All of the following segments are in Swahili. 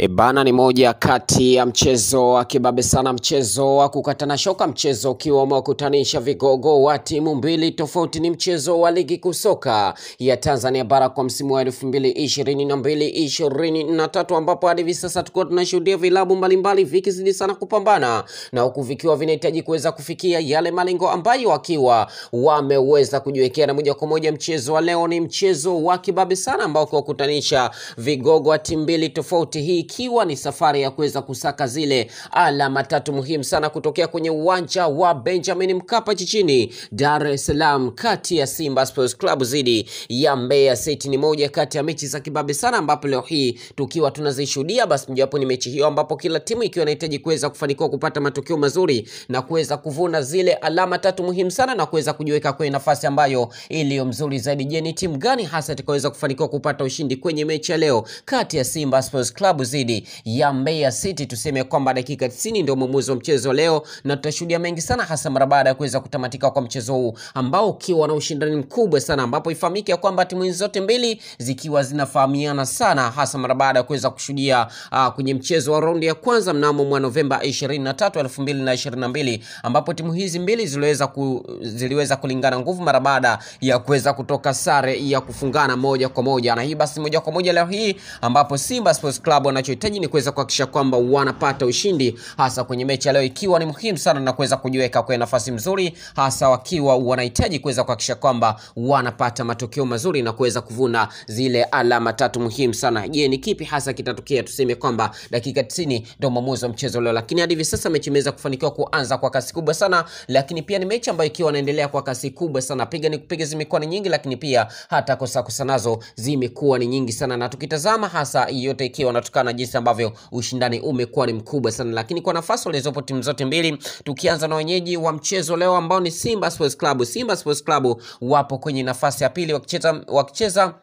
E bana, ni moja kati ya mchezo wa kibabe sana, mchezo wa kukatana shoka, mchezo ukiwa umewakutanisha vigogo wa timu mbili tofauti. Ni mchezo wa ligi kuu soka ya Tanzania bara kwa msimu wa elfu mbili ishirini na mbili ishirini na tatu ambapo hadi hivi sasa tukuwa tunashuhudia vilabu mbalimbali vikizidi sana kupambana na huku vikiwa vinahitaji kuweza kufikia yale malengo ambayo wakiwa wameweza kujiwekea, na moja kwa moja mchezo wa leo ni mchezo wa kibabe sana ambao ukiwakutanisha vigogo wa timu mbili tofauti hii ikiwa ni safari ya kuweza kusaka zile alama tatu muhimu sana kutokea kwenye uwanja wa Benjamin Mkapa jijini Dar es Salaam, kati ya Simba Sports Club dhidi ya Mbeya City. Ni moja kati ya mechi za kibabe sana, ambapo leo hii tukiwa tunazishuhudia, basi mojawapo ni mechi hiyo, ambapo kila timu ikiwa inahitaji kuweza kufanikiwa kupata matokeo mazuri na kuweza kuvuna zile alama tatu muhimu sana na kuweza kujiweka kwenye nafasi ambayo iliyo mzuri zaidi. Je, ni timu gani hasa itakayoweza kufanikiwa kupata ushindi kwenye mechi ya leo kati ya Simba Sports Club dhidi ya Mbeya City. Tuseme kwamba dakika 90 ndio mwamuzi wa mchezo leo, na tutashuhudia mengi sana, hasa mara baada ya kuweza kutamatika kwa mchezo huu ambao ukiwa na ushindani mkubwa sana, ambapo ifahamike kwamba timu hizi zote mbili zikiwa zinafahamiana sana, hasa mara baada ya kuweza kushuhudia uh, kwenye mchezo wa raundi ya kwanza mnamo mwa Novemba 23, 2022 ambapo timu hizi mbili ziliweza ku, ziliweza kulingana nguvu mara baada ya kuweza kutoka sare ya kufungana moja kwa moja, na hii basi moja kwa moja leo hii ambapo Simba Sports Club wanachohitaji ni kuweza kuhakikisha kwamba wanapata ushindi hasa kwenye mechi ya leo, ikiwa ni muhimu sana na kuweza kujiweka kwenye nafasi mzuri, hasa wakiwa wanahitaji kuweza kuhakikisha kwamba wanapata matokeo mazuri na kuweza kuvuna zile alama tatu muhimu sana. Je, ni kipi hasa kitatokea? Tuseme kwamba dakika 90 ndio mwamuzi wa mchezo leo, lakini hadi hivi sasa mechi imeweza kufanikiwa kuanza kwa kasi kubwa sana, lakini pia ni mechi ambayo ikiwa inaendelea kwa kasi kubwa sana, piga ni kupiga zimekuwa ni nyingi, lakini pia hata kosa kosa nazo zimekuwa ni nyingi sana, na tukitazama hasa yote ikiwa inatokana na jinsi ambavyo ushindani umekuwa ni mkubwa sana, lakini kwa nafasi walizopo timu zote mbili, tukianza na wenyeji wa mchezo leo ambao ni Simba Sports Club. Simba Sports Club wapo kwenye nafasi ya pili wakicheza wakicheza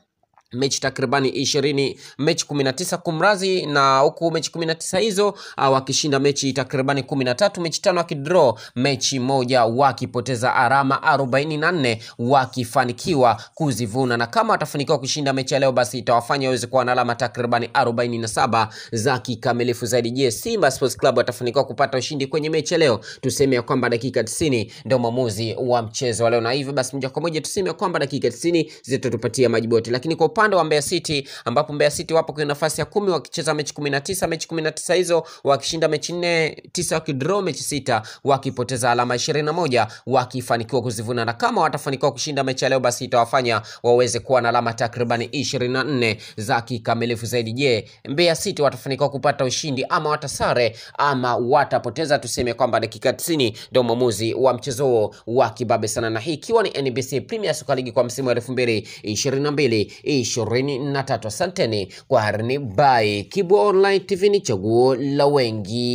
mechi takribani ishirini mechi kumi na tisa kumrazi, na huku mechi kumi na tisa hizo uh, wakishinda mechi takribani kumi na tatu mechi tano wakidraw mechi moja wakipoteza alama arobaini na nne wakifanikiwa kuzivuna, na kama watafanikiwa kushinda mechi ya leo, basi itawafanya waweze kuwa na alama takribani arobaini na saba za kikamilifu zaidi. Je, Simba Sports Club watafanikiwa kupata ushindi kwenye mechi ya leo? Tuseme ya kwamba dakika 90 ndio mwamuzi wa mchezo wa leo, na hivyo basi moja kwa moja tuseme ya kwamba dakika 90 zitatupatia majibu yote, lakini kwa upande wa Mbeya City ambapo Mbeya City wapo kwenye nafasi ya kumi wakicheza mechi 19 mechi 19 hizo wakishinda mechi nne, tisa wakidraw mechi sita, wakipoteza alama 21 wakifanikiwa kuzivuna, na kama watafanikiwa kushinda mechi ya leo, basi itawafanya waweze kuwa na alama takribani 24 za kikamilifu zaidi. Je, Mbeya City watafanikiwa kupata ushindi ama watasare ama watapoteza? Tuseme kwamba dakika 90 ndio mwamuzi wa mchezo huo wa kibabe sana, na hii ikiwa ni NBC Premier Soccer League kwa msimu wa 2022 ishirini na tatu. Asanteni kwa harini bye. Kibwa Online TV, ni chaguo la wengi.